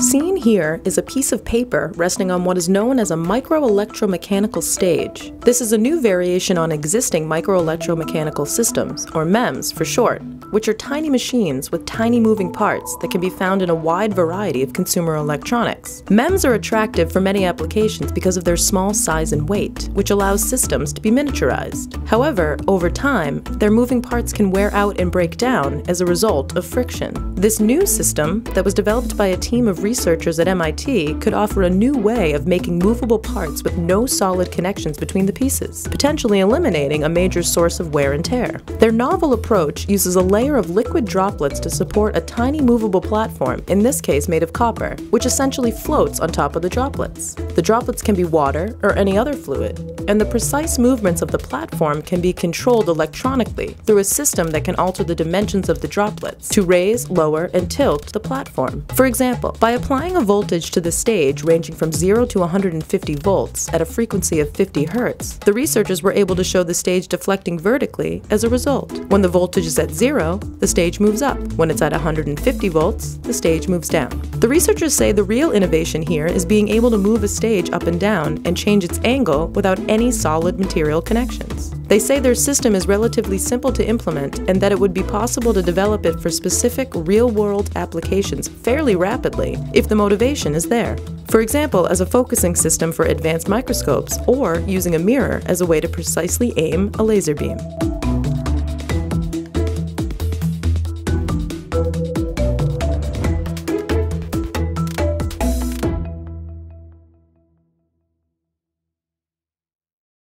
Seen here is a piece of paper resting on what is known as a microelectromechanical stage. This is a new variation on existing microelectromechanical systems, or MEMS for short, which are tiny machines with tiny moving parts that can be found in a wide variety of consumer electronics. MEMS are attractive for many applications because of their small size and weight, which allows systems to be miniaturized. However, over time, their moving parts can wear out and break down as a result of friction. This new system, that was developed by a team of researchers at MIT could offer a new way of making movable parts with no solid connections between the pieces, potentially eliminating a major source of wear and tear. Their novel approach uses a layer of liquid droplets to support a tiny movable platform, in this case made of copper, which essentially floats on top of the droplets. The droplets can be water or any other fluid, and the precise movements of the platform can be controlled electronically through a system that can alter the dimensions of the droplets to raise, lower, and tilt the platform. For example, by applying a voltage to the stage ranging from 0 to 150 volts at a frequency of 50 Hz, the researchers were able to show the stage deflecting vertically as a result. When the voltage is at 0, the stage moves up. When it's at 150 volts, the stage moves down. The researchers say the real innovation here is being able to move a stage up and down and change its angle without any solid material connections. They say their system is relatively simple to implement and that it would be possible to develop it for specific real-world applications fairly rapidly if the motivation is there. For example, as a focusing system for advanced microscopes or using a mirror as a way to precisely aim a laser beam.